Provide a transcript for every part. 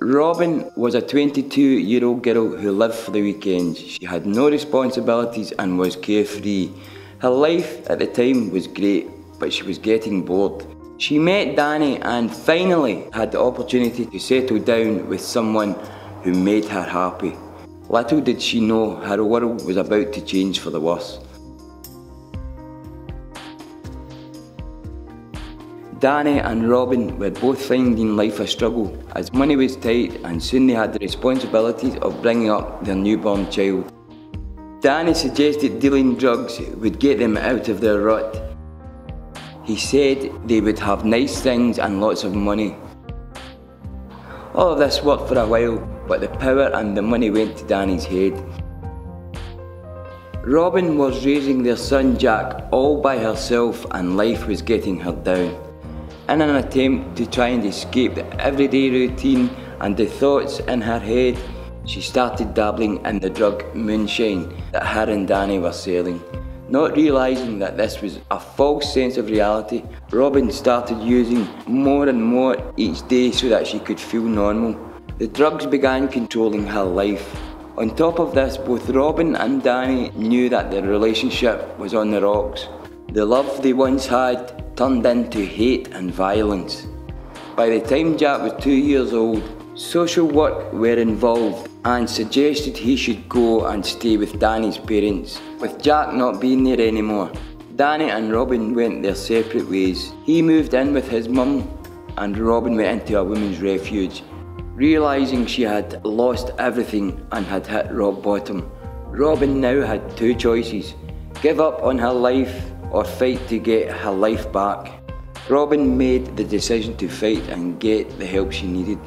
Robyn was a 22 year old girl who lived for the weekends. She had no responsibilities and was carefree. Her life at the time was great, but she was getting bored. She met Danny and finally had the opportunity to settle down with someone who made her happy. Little did she know her world was about to change for the worse. Danny and Robyn were both finding life a struggle as money was tight and soon they had the responsibilities of bringing up their newborn child. Danny suggested dealing drugs would get them out of their rut. He said they would have nice things and lots of money. All of this worked for a while, but the power and the money went to Danny's head. Robyn was raising their son Jack all by herself and life was getting her down. In an attempt to try and escape the everyday routine and the thoughts in her head, she started dabbling in the drug moonshine that her and Danny were selling. Not realising that this was a false sense of reality, Robyn started using more and more each day so that she could feel normal. The drugs began controlling her life. On top of this, both Robyn and Danny knew that their relationship was on the rocks. The love they once had turned into hate and violence. By the time Jack was two years old, social work were involved and suggested he should go and stay with Danny's parents, with Jack not being there anymore. Danny and Robyn went their separate ways. He moved in with his mum and Robyn went into a women's refuge. Realising she had lost everything and had hit rock bottom, Robyn now had two choices give up on her life or fight to get her life back. Robyn made the decision to fight and get the help she needed.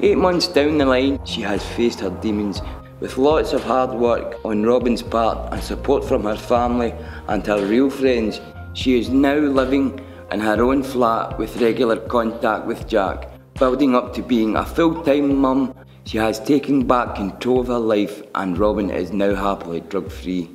Eight months down the line, she has faced her demons with lots of hard work on Robyn's part and support from her family and her real friends. She is now living in her own flat with regular contact with Jack, building up to being a full-time mum. She has taken back control of her life and Robin is now happily drug-free.